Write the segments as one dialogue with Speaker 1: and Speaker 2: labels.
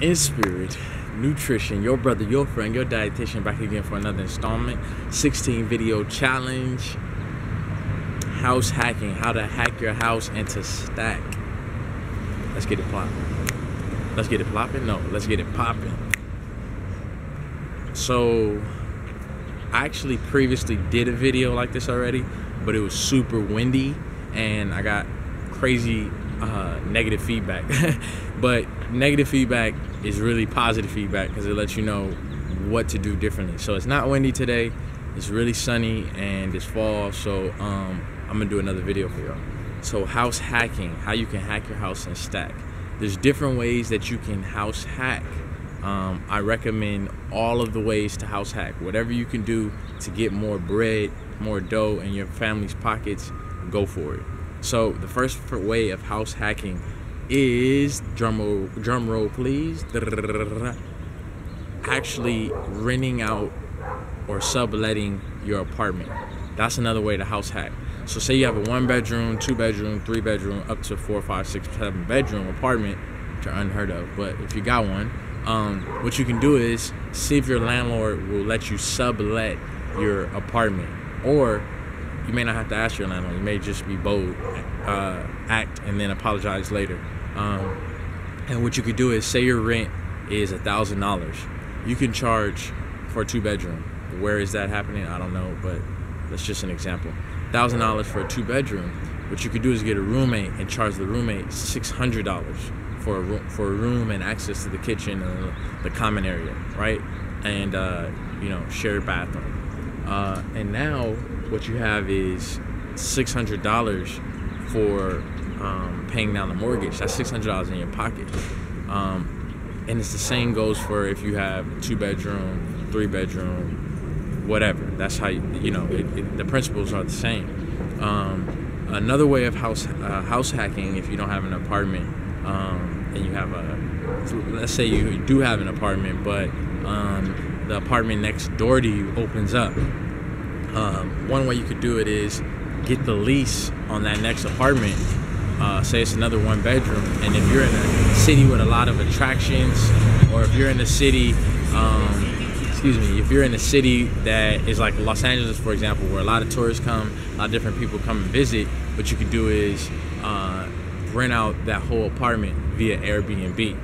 Speaker 1: Inspirit, nutrition, your brother, your friend, your dietitian back again for another installment. 16 video challenge. House hacking, how to hack your house into stack. Let's get it popping. Let's get it popping? No, let's get it popping. So, I actually previously did a video like this already, but it was super windy and I got crazy uh, negative feedback. but negative feedback is really positive feedback because it lets you know what to do differently. So it's not windy today. It's really sunny and it's fall. So um, I'm gonna do another video for y'all. So house hacking, how you can hack your house and stack. There's different ways that you can house hack. Um, I recommend all of the ways to house hack. Whatever you can do to get more bread, more dough in your family's pockets, go for it. So the first way of house hacking is drum roll, drum roll please. Actually renting out or subletting your apartment. That's another way to house hack. So say you have a one bedroom, two bedroom, three bedroom, up to four, five, six, seven bedroom apartment, which are unheard of. But if you got one, um, what you can do is see if your landlord will let you sublet your apartment, or you may not have to ask your landlord. You may just be bold, uh, act, and then apologize later. Um, and what you could do is say your rent is a thousand dollars. You can charge for a two bedroom. Where is that happening? I don't know, but that's just an example. Thousand dollars for a two bedroom. What you could do is get a roommate and charge the roommate six hundred dollars for a room, for a room and access to the kitchen and the common area, right? And uh, you know, shared bathroom. Uh, and now what you have is six hundred dollars for um, paying down the mortgage. That's six hundred dollars in your pocket. Um, and it's the same goes for if you have two bedroom, three bedroom, whatever. That's how you, you know it, it, the principles are the same. Um, another way of house uh, house hacking, if you don't have an apartment um, and you have a, let's say you do have an apartment, but um, the apartment next door to you opens up um, one way you could do it is get the lease on that next apartment. Uh, say it's another one bedroom, and if you're in a city with a lot of attractions, or if you're in a city, um, excuse me, if you're in a city that is like Los Angeles, for example, where a lot of tourists come, a lot of different people come and visit, what you can do is uh, rent out that whole apartment via Airbnb,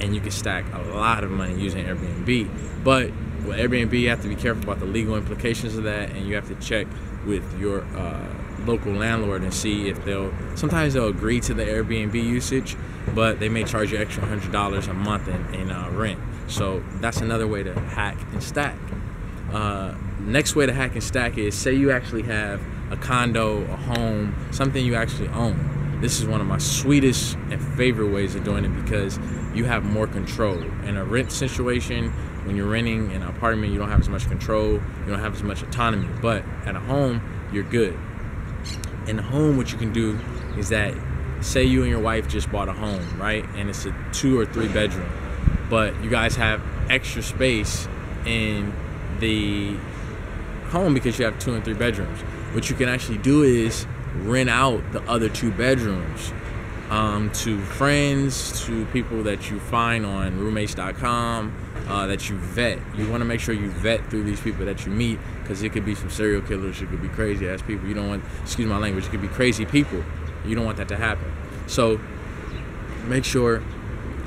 Speaker 1: and you can stack a lot of money using Airbnb. But with Airbnb, you have to be careful about the legal implications of that, and you have to check with your uh, local landlord and see if they'll. Sometimes they'll agree to the Airbnb usage, but they may charge you extra hundred dollars a month in, in uh, rent. So that's another way to hack and stack. Uh, next way to hack and stack is say you actually have a condo, a home, something you actually own. This is one of my sweetest and favorite ways of doing it because you have more control. In a rent situation, when you're renting an apartment, you don't have as much control, you don't have as much autonomy. But at a home, you're good. In home, what you can do is that, say you and your wife just bought a home, right? And it's a two or three bedroom, but you guys have extra space in the home because you have two and three bedrooms. What you can actually do is rent out the other two bedrooms um, to friends, to people that you find on roommates.com, uh, that you vet. You want to make sure you vet through these people that you meet because it could be some serial killers, it could be crazy ass people. You don't want, excuse my language, it could be crazy people. You don't want that to happen. So make sure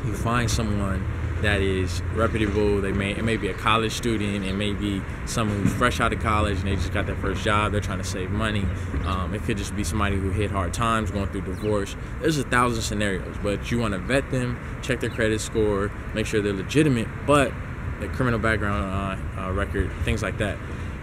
Speaker 1: you find someone that is reputable. They may it may be a college student, it may be someone who's fresh out of college and they just got their first job. They're trying to save money. Um, it could just be somebody who hit hard times, going through divorce. There's a thousand scenarios, but you want to vet them, check their credit score, make sure they're legitimate, but the criminal background uh, uh, record, things like that.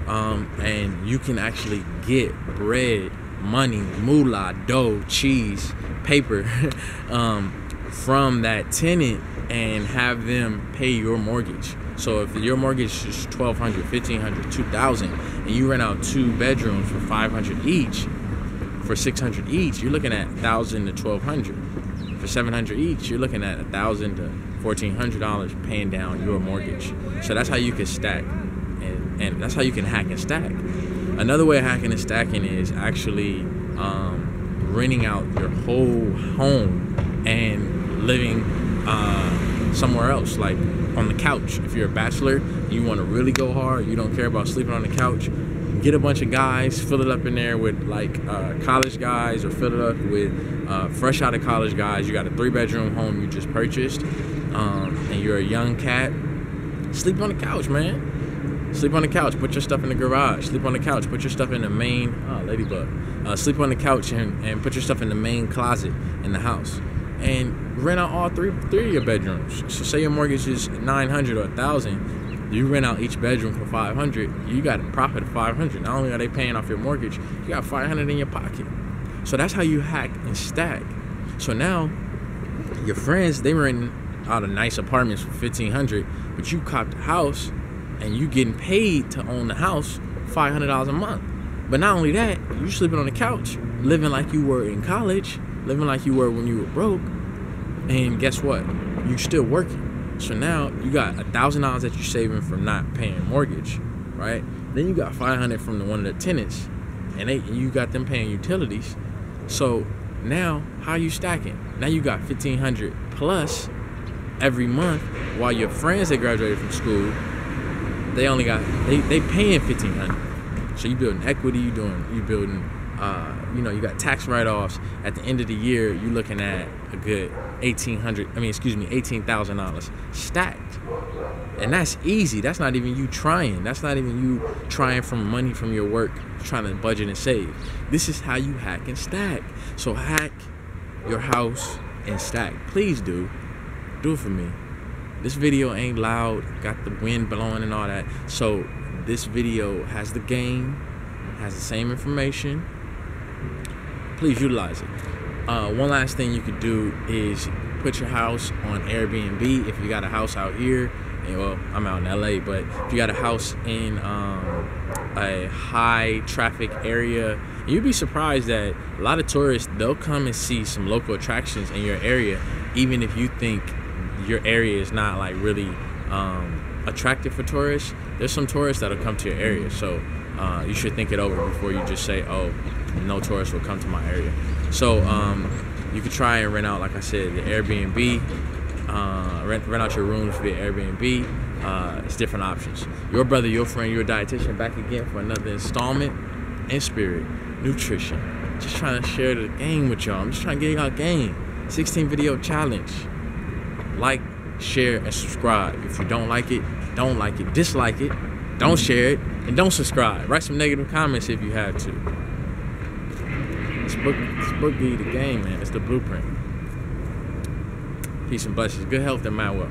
Speaker 1: Um, and you can actually get bread, money, moolah, dough, cheese, paper um, from that tenant and have them pay your mortgage. So if your mortgage is 1200 1500 2000 and you rent out two bedrooms for 500 each, for 600 each, you're looking at 1000 to 1200 For 700 each, you're looking at 1000 to $1,400 paying down your mortgage. So that's how you can stack. And, and that's how you can hack and stack. Another way of hacking and stacking is actually um, renting out your whole home and living uh, somewhere else, like on the couch. If you're a bachelor, you want to really go hard, you don't care about sleeping on the couch, get a bunch of guys, fill it up in there with like uh, college guys, or fill it up with uh, fresh out of college guys. You got a three bedroom home you just purchased, um, and you're a young cat. Sleep on the couch, man. Sleep on the couch. Put your stuff in the garage. Sleep on the couch. Put your stuff in the main. Oh, ladybug. Uh, sleep on the couch and, and put your stuff in the main closet in the house. And rent out all three three of your bedrooms. So say your mortgage is nine hundred or a thousand. You rent out each bedroom for five hundred. You got a profit of five hundred. Not only are they paying off your mortgage, you got five hundred in your pocket. So that's how you hack and stack. So now your friends they renting out of nice apartments for fifteen hundred, but you copped a house and you getting paid to own the house five hundred dollars a month. But not only that, you sleeping on the couch, living like you were in college, living like you were when you were broke. And guess what? You still working. So now you got a thousand dollars that you're saving from not paying mortgage, right? Then you got five hundred from the one of the tenants, and they you got them paying utilities. So now how you stacking? Now you got fifteen hundred plus every month while your friends that graduated from school they only got they they paying fifteen hundred. So you building equity, you doing you building uh, you know, you got tax write-offs. At the end of the year, you're looking at a good eighteen hundred. I mean, excuse me, eighteen thousand dollars stacked, and that's easy. That's not even you trying. That's not even you trying from money from your work, trying to budget and save. This is how you hack and stack. So hack your house and stack. Please do. Do it for me. This video ain't loud, got the wind blowing and all that. So this video has the game, has the same information. Please utilize it. Uh, one last thing you could do is put your house on Airbnb if you got a house out here. And, well, I'm out in LA, but if you got a house in um, a high traffic area, you'd be surprised that a lot of tourists they'll come and see some local attractions in your area, even if you think your area is not like really um, attractive for tourists, there's some tourists that'll come to your area. So uh, you should think it over before you just say, oh, no tourists will come to my area. So um, you could try and rent out, like I said, the Airbnb, uh, rent, rent out your rooms via Airbnb. Uh, it's different options. Your brother, your friend, your dietitian back again for another installment. Inspirit, nutrition. Just trying to share the game with y'all. I'm just trying to get y'all game. 16 video challenge like, share, and subscribe. If you don't like it, don't like it, dislike it, don't share it, and don't subscribe. Write some negative comments if you have to. It's book, it's boogie the game, man. It's the blueprint. Peace and blessings. Good health and my well.